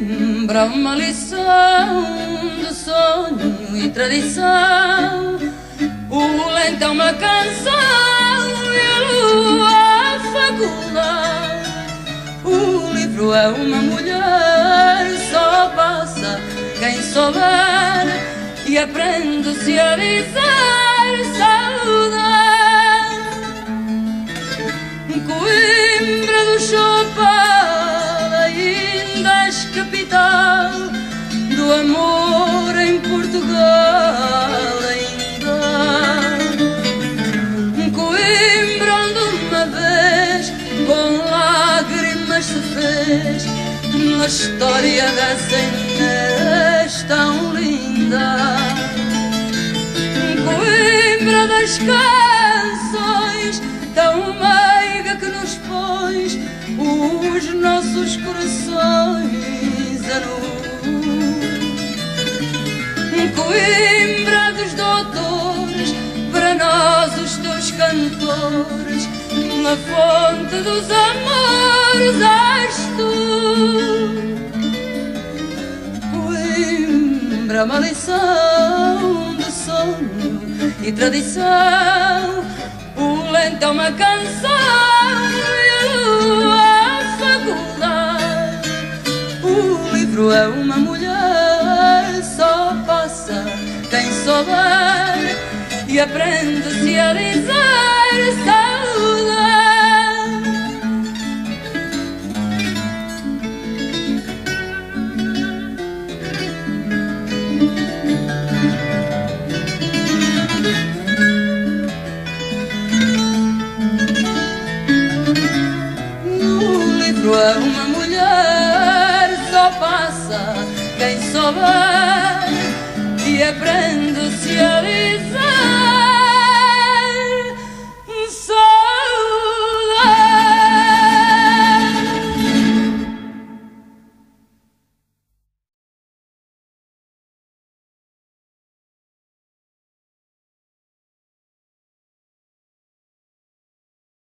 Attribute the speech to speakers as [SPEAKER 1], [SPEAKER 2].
[SPEAKER 1] lembra uma lição de sonho e tradição. O lento é uma canção e a lua a faculdade. O livro é uma mulher, só passa quem souber e aprende-se a dizer saudade. Coimbra do Chopin és capital do amor em Portugal ainda. Coimbra onde uma vez com lágrimas se fez na história dessa Inês tão linda. Coimbra das canções Coimbra dos doutores, para nós os teus cantores, na fonte dos amores és tu. Coimbra, uma lição de sonho e tradição o lento é uma canção e a faculdade. O livro é uma mulher, souber e aprende-se a dizer saudade. livro é uma mulher, só passa quem souber e aprende-se a dizer.